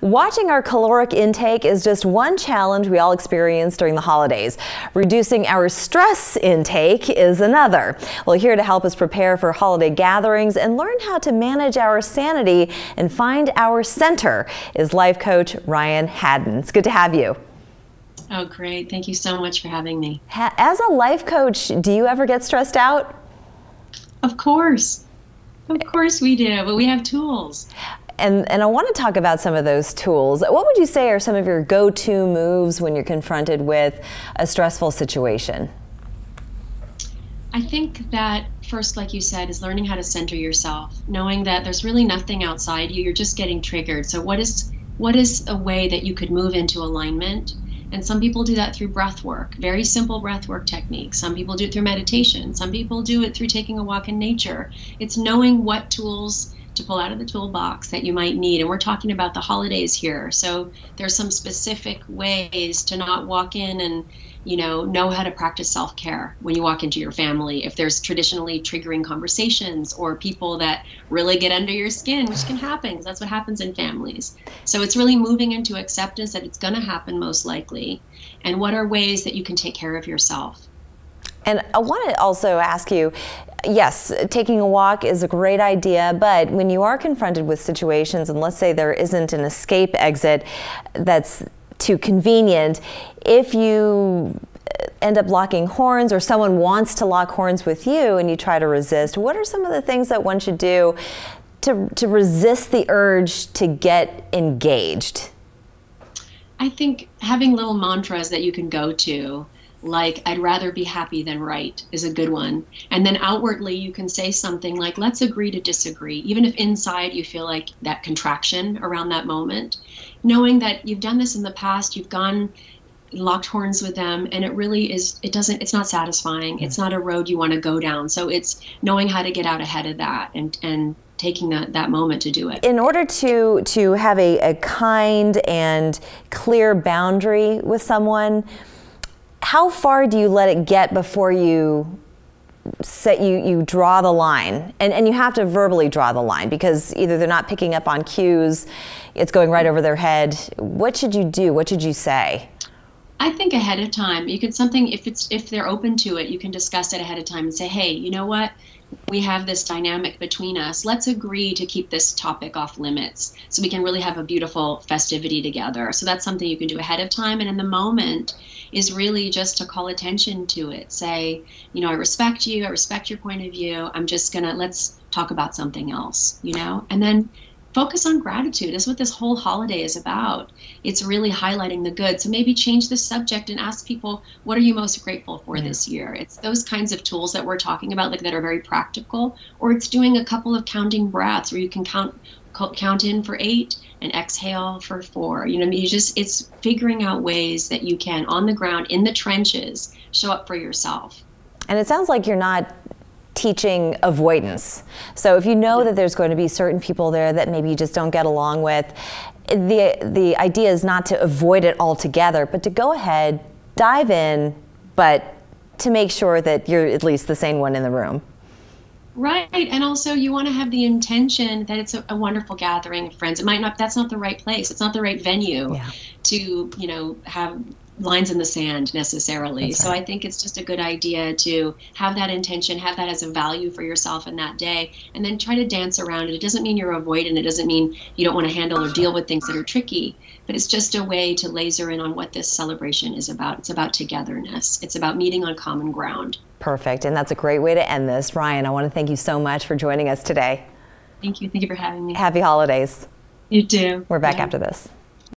Watching our caloric intake is just one challenge we all experience during the holidays. Reducing our stress intake is another. Well, here to help us prepare for holiday gatherings and learn how to manage our sanity and find our center is life coach Ryan Haddon. It's good to have you. Oh, great. Thank you so much for having me. As a life coach, do you ever get stressed out? Of course. Of course we do, but we have tools and, and I want to talk about some of those tools. What would you say are some of your go to moves when you're confronted with a stressful situation? I think that first, like you said, is learning how to center yourself, knowing that there's really nothing outside you. You're just getting triggered. So, what is what is a way that you could move into alignment? And some people do that through breath work, very simple breath work techniques. Some people do it through meditation. Some people do it through taking a walk in nature. It's knowing what tools to pull out of the toolbox that you might need. And we're talking about the holidays here. So there's some specific ways to not walk in and, you know, know how to practice self care when you walk into your family. If there's traditionally triggering conversations or people that really get under your skin, which can happen because that's what happens in families. So it's really moving into acceptance that it's going to happen most likely. And what are ways that you can take care of yourself? And I want to also ask you yes, taking a walk is a great idea, but when you are confronted with situations, and let's say there isn't an escape exit that's too convenient, if you end up locking horns or someone wants to lock horns with you and you try to resist, what are some of the things that one should do to, to resist the urge to get engaged? I think having little mantras that you can go to like I'd rather be happy than right is a good one. And then outwardly, you can say something like, let's agree to disagree, even if inside you feel like that contraction around that moment. Knowing that you've done this in the past, you've gone locked horns with them and it really is it doesn't it's not satisfying it's not a road you want to go down so it's knowing how to get out ahead of that and and taking that, that moment to do it. In order to to have a, a kind and clear boundary with someone, how far do you let it get before you set you you draw the line? And and you have to verbally draw the line because either they're not picking up on cues it's going right over their head. What should you do? What should you say I think ahead of time you can something if it's if they're open to it you can discuss it ahead of time and say hey you know what we have this dynamic between us. Let's agree to keep this topic off limits so we can really have a beautiful festivity together. So that's something you can do ahead of time. And in the moment is really just to call attention to it. Say, you know, I respect you, I respect your point of view. I'm just going to let's talk about something else, you know? And then focus on gratitude is what this whole holiday is about. It's really highlighting the good. So maybe change the subject and ask people what are you most grateful for yeah. this year? It's those kinds of tools that we're talking about like that are very practical or it's doing a couple of counting breaths where you can count count in for eight and exhale for four. You know I mean, you just it's figuring out ways that you can on the ground in the trenches show up for yourself. And it sounds like you're not teaching avoidance. So if you know that there's going to be certain people there that maybe you just don't get along with, the the idea is not to avoid it altogether, but to go ahead, dive in, but to make sure that you're at least the sane one in the room. Right, and also you want to have the intention that it's a, a, wonderful gathering of friends. It might not. That's not the right place. It's not the right venue yeah. to you know have lines in the sand necessarily. Right. So I think it's just a good idea to have that intention, have that as a value for yourself in that day, and then try to dance around it. It doesn't mean you're avoidant. It doesn't mean you don't want to handle or deal with things that are tricky, but it's just a way to laser in on what this celebration is about. It's about togetherness. It's about meeting on common ground. Perfect. And that's a great way to end this. Ryan, I want to thank you so much for joining us today. Thank you. Thank you for having me. Happy holidays. You too. We're back yeah. after this.